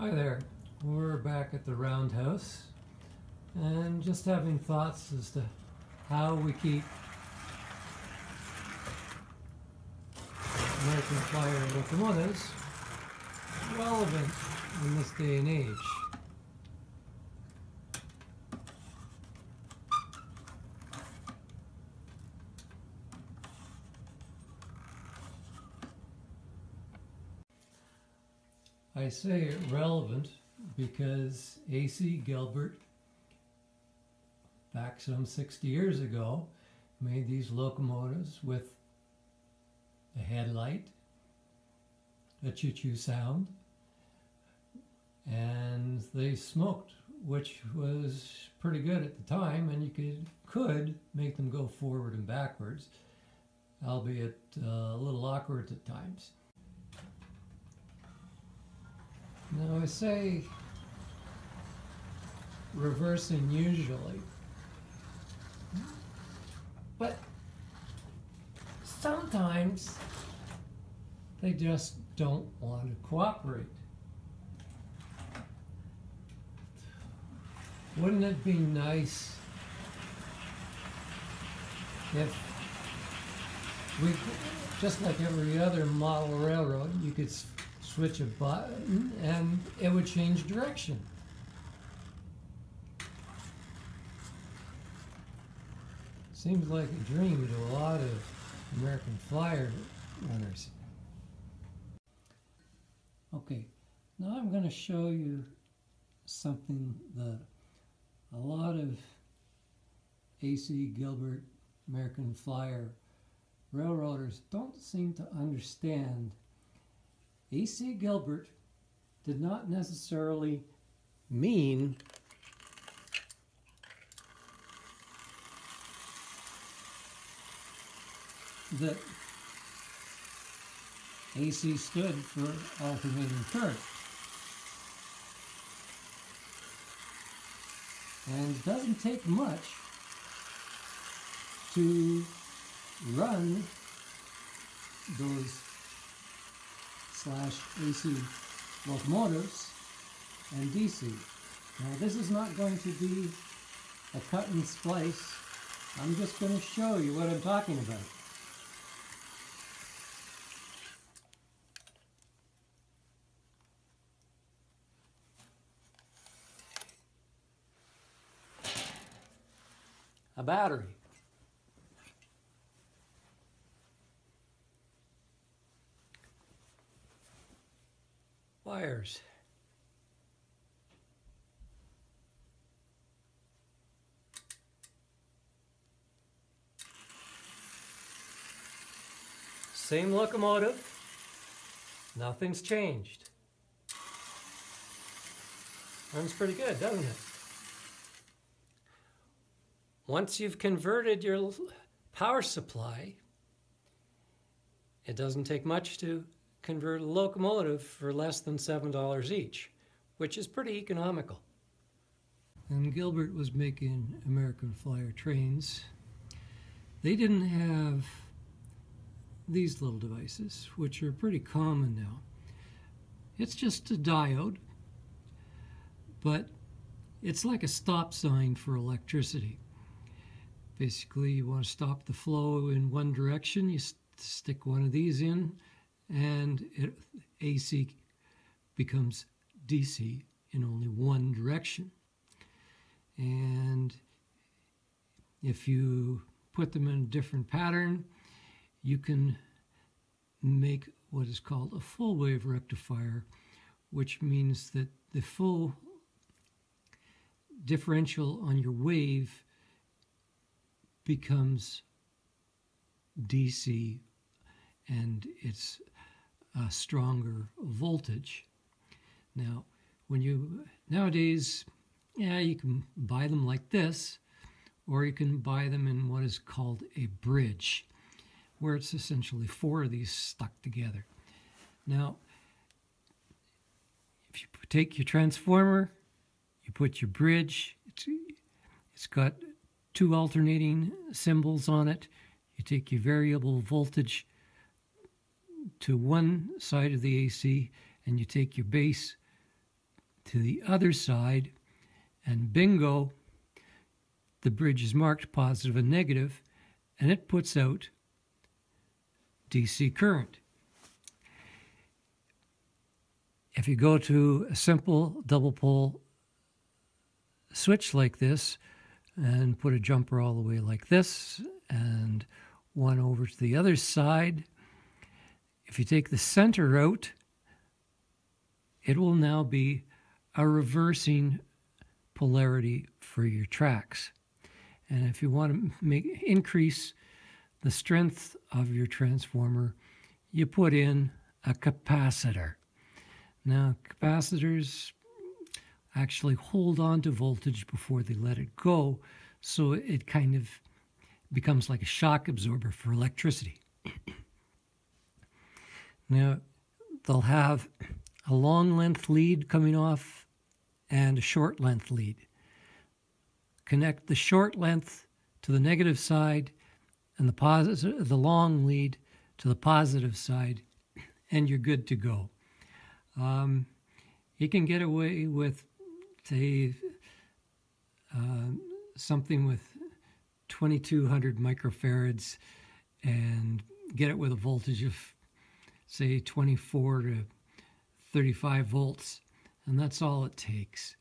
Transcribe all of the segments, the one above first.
Hi there. We're back at the Roundhouse and just having thoughts as to how we keep American Flyer locomotives relevant in this day and age. I say relevant because A.C. Gilbert, back some 60 years ago, made these locomotives with a headlight, a choo-choo sound, and they smoked, which was pretty good at the time, and you could could make them go forward and backwards, albeit uh, a little awkward at times. Now I say reversing usually, but sometimes they just don't want to cooperate. Wouldn't it be nice if we, just like every other model railroad, you could switch a button and it would change direction. Seems like a dream to a lot of American Flyer runners. Okay, now I'm going to show you something that a lot of AC Gilbert American Flyer railroaders don't seem to understand A.C. Gilbert did not necessarily mean that AC stood for alternating current. And it doesn't take much to run those slash AC locomotives and DC. Now this is not going to be a cut and splice. I'm just going to show you what I'm talking about. A battery. Wires. Same locomotive, nothing's changed. Runs pretty good, doesn't it? Once you've converted your power supply, it doesn't take much to convert a locomotive for less than $7 each, which is pretty economical. And Gilbert was making American Flyer trains. They didn't have these little devices, which are pretty common now. It's just a diode, but it's like a stop sign for electricity. Basically, you want to stop the flow in one direction, you st stick one of these in, and it, AC becomes DC in only one direction. And if you put them in a different pattern, you can make what is called a full wave rectifier, which means that the full differential on your wave becomes DC and it's a stronger voltage. Now, when you nowadays, yeah, you can buy them like this, or you can buy them in what is called a bridge, where it's essentially four of these stuck together. Now, if you take your transformer, you put your bridge, it's, it's got two alternating symbols on it. You take your variable voltage to one side of the AC and you take your base to the other side, and bingo, the bridge is marked positive and negative, and it puts out DC current. If you go to a simple double pole switch like this and put a jumper all the way like this and one over to the other side, if you take the center out, it will now be a reversing polarity for your tracks. And if you want to make increase the strength of your transformer, you put in a capacitor. Now, capacitors actually hold on to voltage before they let it go, so it kind of becomes like a shock absorber for electricity. now, they'll have a long length lead coming off and a short length lead. Connect the short length to the negative side and the positive, the long lead to the positive side, and you're good to go. Um, you can get away with, say, uh, something with 2200 microfarads and get it with a voltage of, say, 24 to 35 volts, and that's all it takes.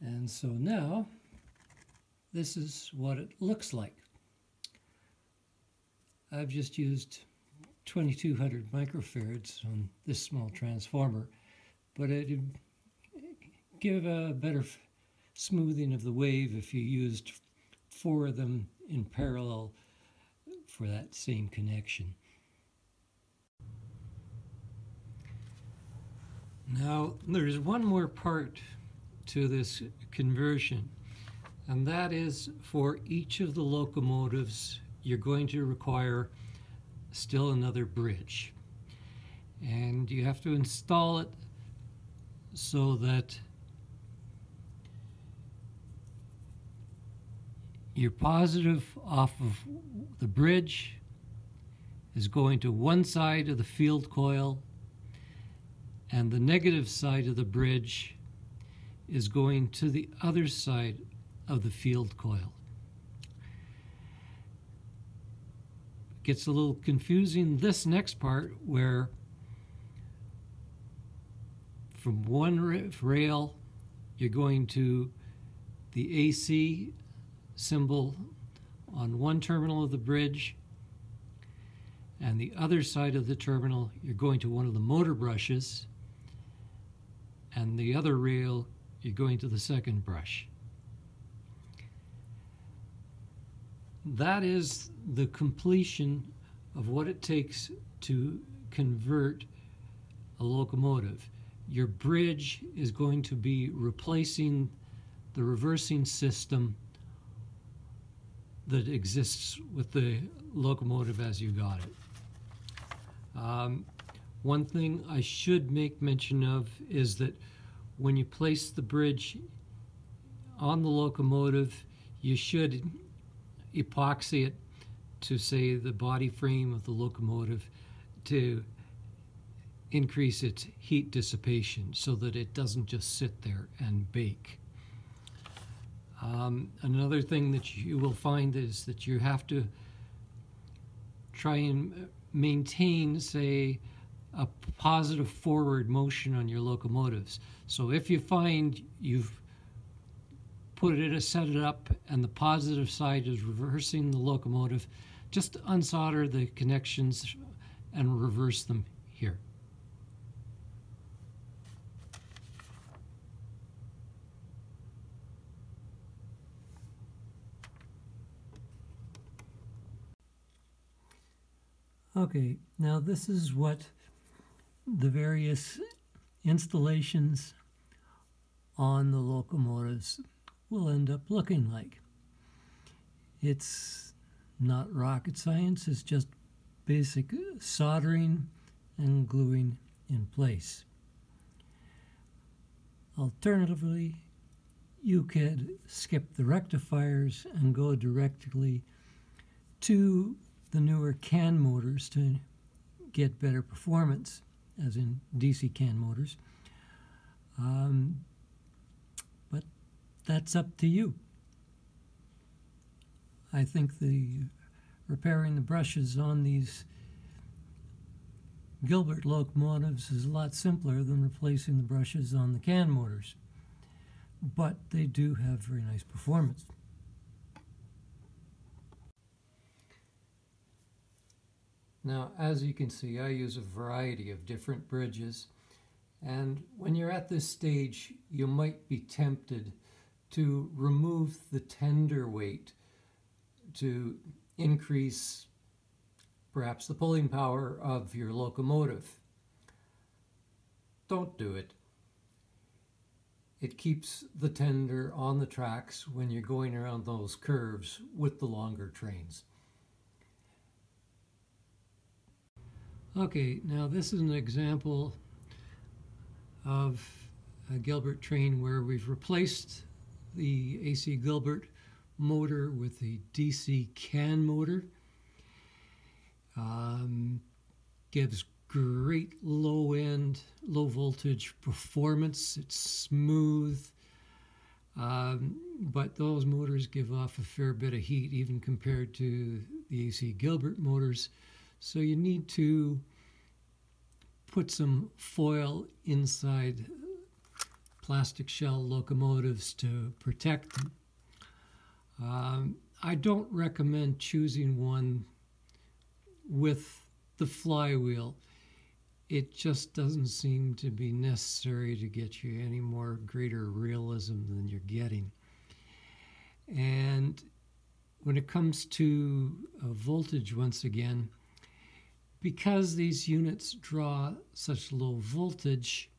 And so now, this is what it looks like. I've just used 2200 microfarads on this small transformer, but it'd give a better smoothing of the wave if you used four of them in parallel for that same connection. Now, there's one more part to this conversion, and that is for each of the locomotives, you're going to require still another bridge. And you have to install it so that your positive off of the bridge is going to one side of the field coil and the negative side of the bridge is going to the other side of the field coil. Gets a little confusing this next part where from one rail you're going to the AC symbol on one terminal of the bridge and the other side of the terminal you're going to one of the motor brushes and the other rail, you're going to the second brush. That is the completion of what it takes to convert a locomotive. Your bridge is going to be replacing the reversing system that exists with the locomotive as you got it. Um, one thing I should make mention of is that when you place the bridge on the locomotive, you should epoxy it to say the body frame of the locomotive to increase its heat dissipation so that it doesn't just sit there and bake. Um, another thing that you will find is that you have to try and maintain, say, a positive forward motion on your locomotives. So if you find you've put it, a set it up, and the positive side is reversing the locomotive, just unsolder the connections and reverse them here. Okay, now this is what the various installations on the locomotives will end up looking like. It's not rocket science, it's just basic soldering and gluing in place. Alternatively, you could skip the rectifiers and go directly to the newer CAN motors to get better performance as in DC can motors. Um, but that's up to you. I think the repairing the brushes on these Gilbert locomotives is a lot simpler than replacing the brushes on the can motors. But they do have very nice performance. Now, as you can see, I use a variety of different bridges. And when you're at this stage, you might be tempted to remove the tender weight to increase perhaps the pulling power of your locomotive. Don't do it. It keeps the tender on the tracks when you're going around those curves with the longer trains. Okay, now this is an example of a Gilbert train where we've replaced the AC Gilbert motor with the DC can motor. Um, gives great low end, low voltage performance. It's smooth. Um, but those motors give off a fair bit of heat even compared to the AC Gilbert motors. So you need to put some foil inside plastic shell locomotives to protect them. Um, I don't recommend choosing one with the flywheel. It just doesn't seem to be necessary to get you any more greater realism than you're getting. And when it comes to voltage, once again, because these units draw such low voltage,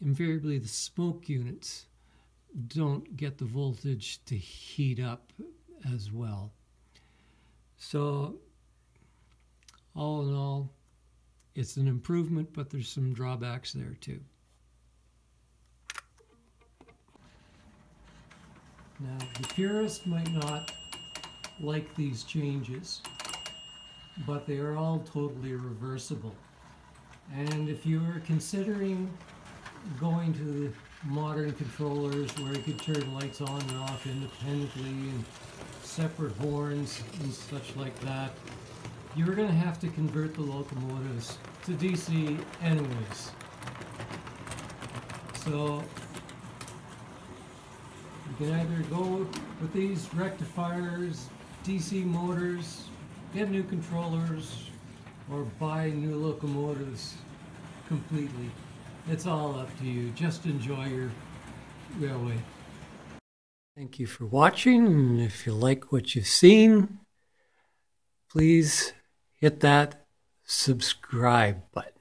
invariably the smoke units don't get the voltage to heat up as well. So, all in all, it's an improvement, but there's some drawbacks there too. Now, the purist might not like these changes but they are all totally reversible. And if you are considering going to the modern controllers where you can turn lights on and off independently and separate horns and such like that, you're going to have to convert the locomotives to DC anyways. So you can either go with these rectifiers, DC motors, get new controllers or buy new locomotives completely. It's all up to you. Just enjoy your railway. Thank you for watching. And if you like what you've seen, please hit that subscribe button.